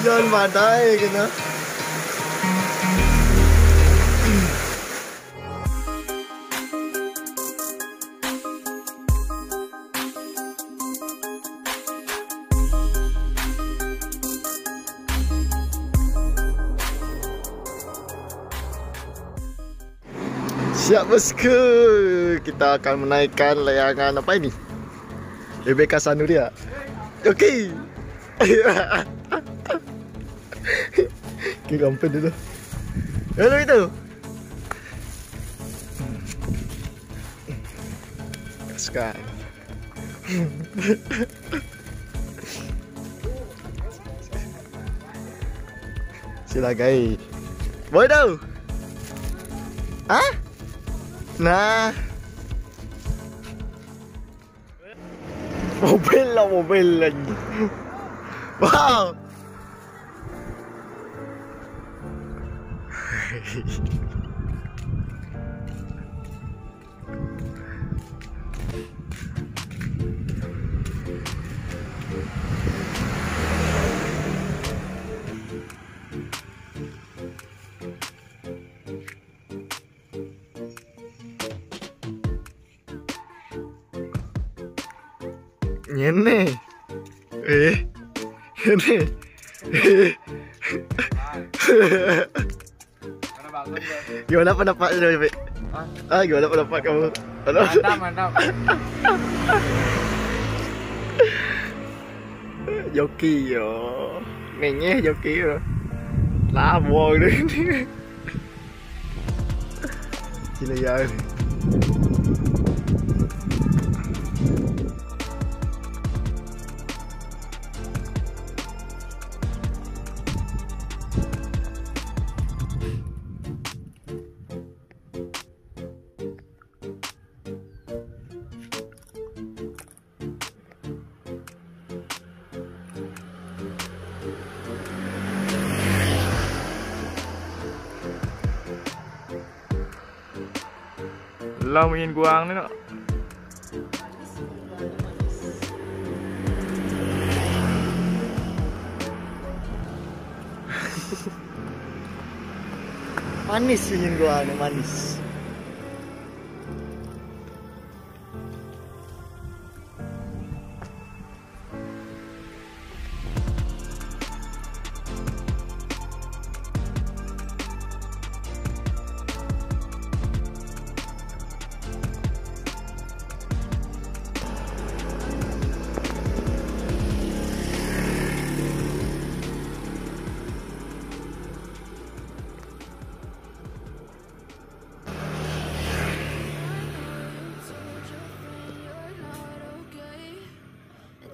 Jangan badai kena. Siap bosku Kita akan menaikkan layangan apa ini? BBK Sanuria Okey Kira Kigampen itu. Itu itu. Sky. Sila gay. Mới đâu? Á? À? Nà. Một bên là một bên là Wow. 얘네. 에? 얘네. 에? Gimana pendapat lu, Bi? Ah, gimana pendapat kamu? Mantap, mantap. Joki yo. Nengnya Joki yo. Lá buồn đi. Chỉ là giờ. Lo ingin guang nak. Manis ingin gua anu manis.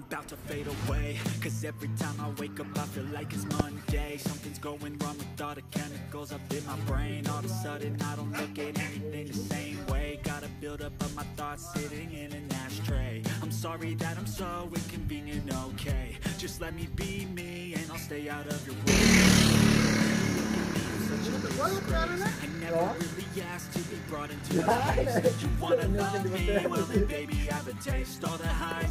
I'm about to fade away. Cause every time I wake up I feel like it's Monday. Something's going wrong with all the chemicals up in my brain. All of a sudden I don't look at anything the same way. Gotta build up of my thoughts sitting in an ashtray. I'm sorry that I'm so inconvenient, okay. Just let me be me and I'll stay out of your way. I never really asked to be brought into your place You wanna love me, well then baby have a taste. All the highs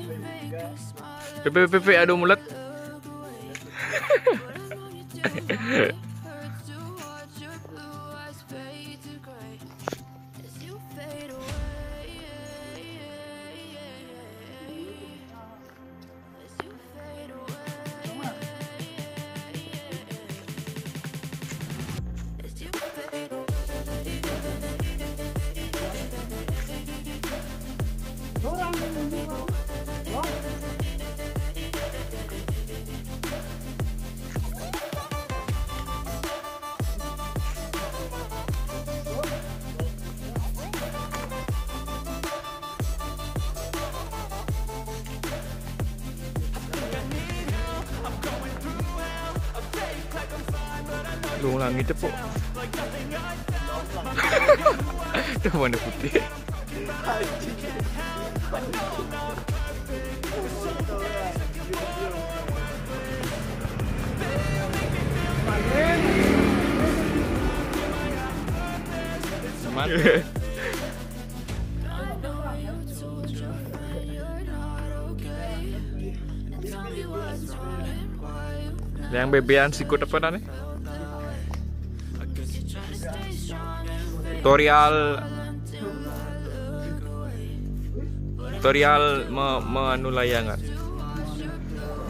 and fake a smile. Pepe pepe adu mulut. tell me what's wrong and why you Yang bebean sikut apa dah Tutorial tutorial me, menu layangan.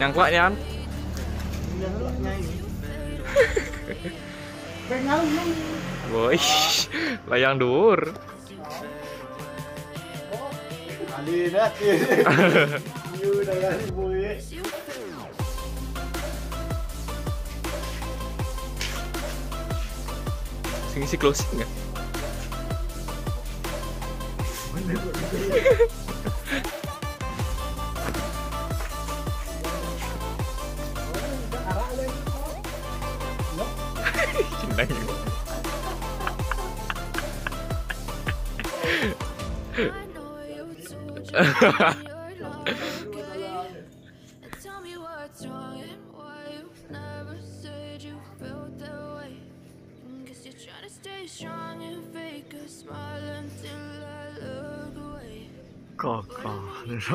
Yang kuat kan? Woi, layang dur. Ali dah. Sige si closing nga. Sinda yun. Ha ha ha. it hurts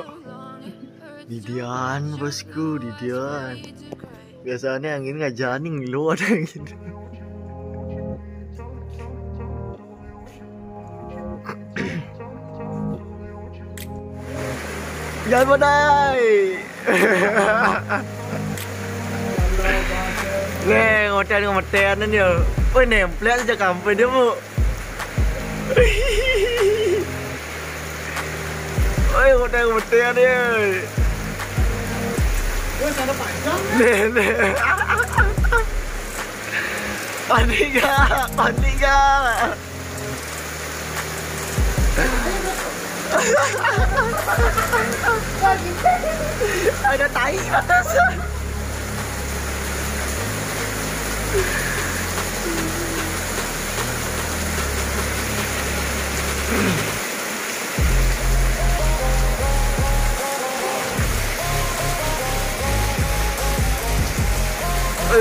Didian bosku, Didian. Biasanya yang ini nggak janing lu ada yang ini. Jangan badai. 네, 어쩌는 못해는요. 왜네, 플랜 잠깐 보내고. ơi. Một đây một tia đi nè nè. Bắn đi ra bắn đi ra Ai đã tay, ai đã sơn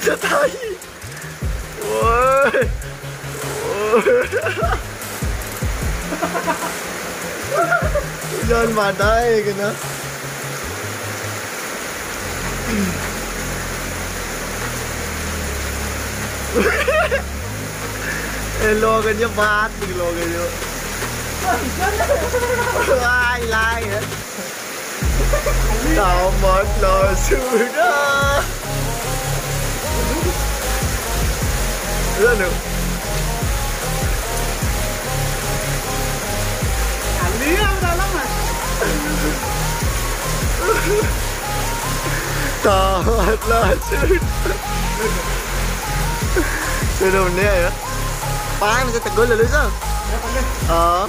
Sợ tay Ôi Ôi mà đây kìa nó Hello kênh nhé bát Đừng lo kênh nhé Ai like hết Tao một lò sư đó rất được. À lý ông đâu lắm à tạo một lò sư sư đâu nè á. Sẽ mas você lời gordo, Luizão? Ờ.